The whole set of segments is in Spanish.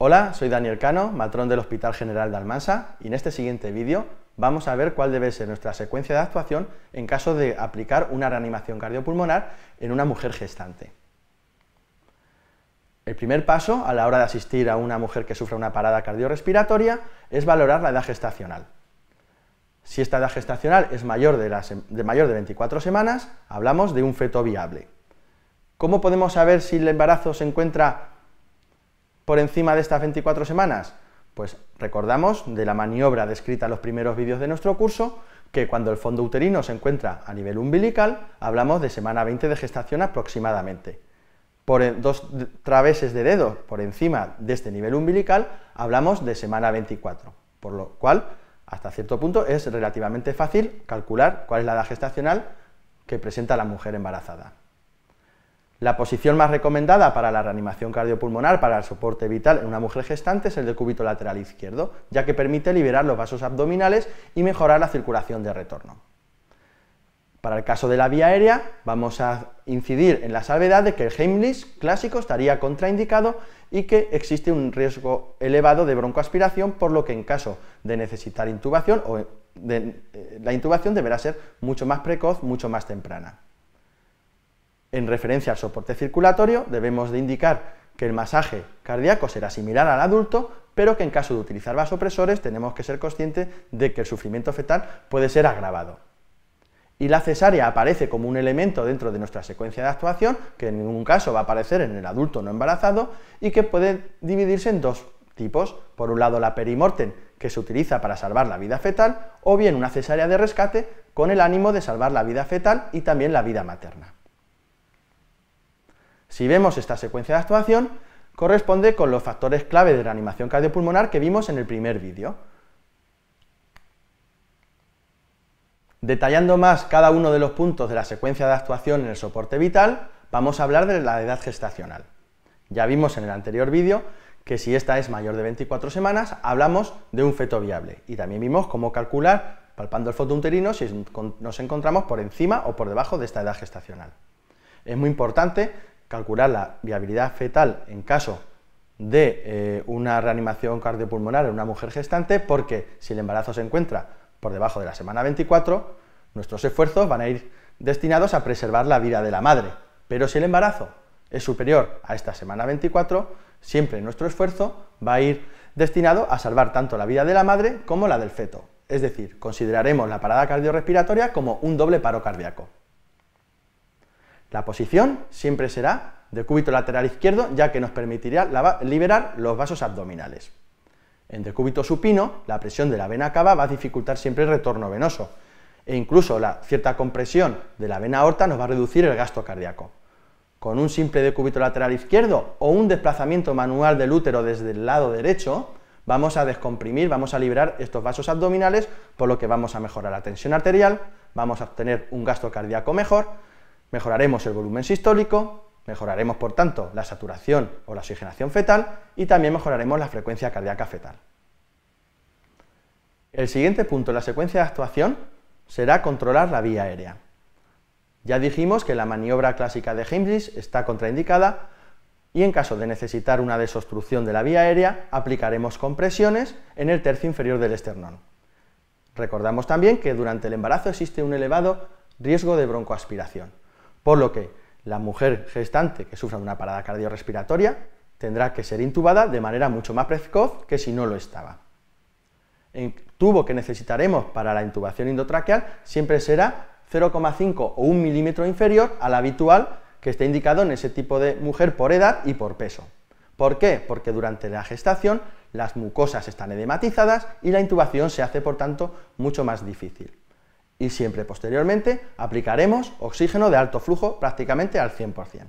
Hola, soy Daniel Cano, matrón del Hospital General de Almansa, y en este siguiente vídeo vamos a ver cuál debe ser nuestra secuencia de actuación en caso de aplicar una reanimación cardiopulmonar en una mujer gestante. El primer paso a la hora de asistir a una mujer que sufra una parada cardiorrespiratoria es valorar la edad gestacional. Si esta edad gestacional es mayor de, de, mayor de 24 semanas, hablamos de un feto viable. ¿Cómo podemos saber si el embarazo se encuentra por encima de estas 24 semanas? Pues recordamos de la maniobra descrita en los primeros vídeos de nuestro curso, que cuando el fondo uterino se encuentra a nivel umbilical, hablamos de semana 20 de gestación aproximadamente. Por dos traveses de dedo por encima de este nivel umbilical, hablamos de semana 24, por lo cual, hasta cierto punto, es relativamente fácil calcular cuál es la edad gestacional que presenta la mujer embarazada. La posición más recomendada para la reanimación cardiopulmonar para el soporte vital en una mujer gestante es el de cúbito lateral izquierdo, ya que permite liberar los vasos abdominales y mejorar la circulación de retorno. Para el caso de la vía aérea, vamos a incidir en la salvedad de que el Heimlich clásico estaría contraindicado y que existe un riesgo elevado de broncoaspiración, por lo que en caso de necesitar intubación, o eh, la intubación deberá ser mucho más precoz, mucho más temprana. En referencia al soporte circulatorio, debemos de indicar que el masaje cardíaco será similar al adulto, pero que en caso de utilizar vasopresores tenemos que ser conscientes de que el sufrimiento fetal puede ser agravado. Y la cesárea aparece como un elemento dentro de nuestra secuencia de actuación, que en ningún caso va a aparecer en el adulto no embarazado, y que puede dividirse en dos tipos. Por un lado la perimorten, que se utiliza para salvar la vida fetal, o bien una cesárea de rescate con el ánimo de salvar la vida fetal y también la vida materna. Si vemos esta secuencia de actuación, corresponde con los factores clave de reanimación cardiopulmonar que vimos en el primer vídeo. Detallando más cada uno de los puntos de la secuencia de actuación en el soporte vital, vamos a hablar de la edad gestacional. Ya vimos en el anterior vídeo que si esta es mayor de 24 semanas, hablamos de un feto viable. Y también vimos cómo calcular, palpando el foto uterino, si nos encontramos por encima o por debajo de esta edad gestacional. Es muy importante calcular la viabilidad fetal en caso de eh, una reanimación cardiopulmonar en una mujer gestante, porque si el embarazo se encuentra por debajo de la semana 24, nuestros esfuerzos van a ir destinados a preservar la vida de la madre. Pero si el embarazo es superior a esta semana 24, siempre nuestro esfuerzo va a ir destinado a salvar tanto la vida de la madre como la del feto. Es decir, consideraremos la parada cardiorrespiratoria como un doble paro cardíaco. La posición siempre será de cúbito lateral izquierdo, ya que nos permitirá liberar los vasos abdominales. En decúbito supino, la presión de la vena cava va a dificultar siempre el retorno venoso, e incluso la cierta compresión de la vena aorta nos va a reducir el gasto cardíaco. Con un simple decúbito lateral izquierdo o un desplazamiento manual del útero desde el lado derecho, vamos a descomprimir, vamos a liberar estos vasos abdominales, por lo que vamos a mejorar la tensión arterial, vamos a obtener un gasto cardíaco mejor, Mejoraremos el volumen sistólico, mejoraremos por tanto la saturación o la oxigenación fetal y también mejoraremos la frecuencia cardíaca fetal. El siguiente punto en la secuencia de actuación será controlar la vía aérea. Ya dijimos que la maniobra clásica de Heimlich está contraindicada y en caso de necesitar una desobstrucción de la vía aérea aplicaremos compresiones en el tercio inferior del esternón. Recordamos también que durante el embarazo existe un elevado riesgo de broncoaspiración. Por lo que la mujer gestante que sufra de una parada cardiorrespiratoria tendrá que ser intubada de manera mucho más precoz que si no lo estaba. El tubo que necesitaremos para la intubación endotraqueal siempre será 0,5 o 1 milímetro inferior al habitual que está indicado en ese tipo de mujer por edad y por peso. ¿Por qué? Porque durante la gestación las mucosas están edematizadas y la intubación se hace, por tanto, mucho más difícil y siempre posteriormente aplicaremos oxígeno de alto flujo prácticamente al 100%.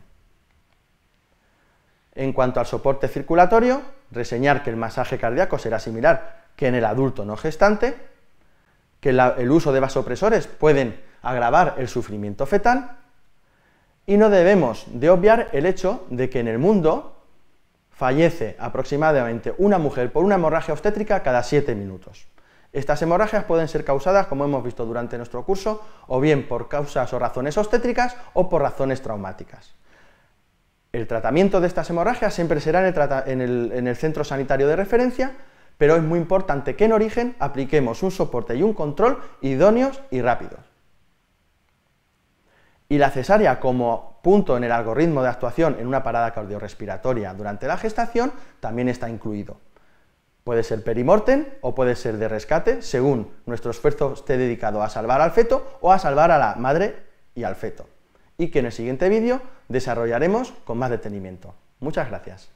En cuanto al soporte circulatorio, reseñar que el masaje cardíaco será similar que en el adulto no gestante, que el uso de vasopresores pueden agravar el sufrimiento fetal y no debemos de obviar el hecho de que en el mundo fallece aproximadamente una mujer por una hemorragia obstétrica cada 7 minutos. Estas hemorragias pueden ser causadas, como hemos visto durante nuestro curso, o bien por causas o razones obstétricas o por razones traumáticas. El tratamiento de estas hemorragias siempre será en el, centro sanitario de referencia, pero es muy importante que en origen apliquemos un soporte y un control idóneos y rápidos. Y la cesárea como punto en el algoritmo de actuación en una parada cardiorrespiratoria durante la gestación también está incluido. Puede ser perimortem o puede ser de rescate, según nuestro esfuerzo esté dedicado a salvar al feto o a salvar a la madre y al feto. Y que en el siguiente vídeo desarrollaremos con más detenimiento. Muchas gracias.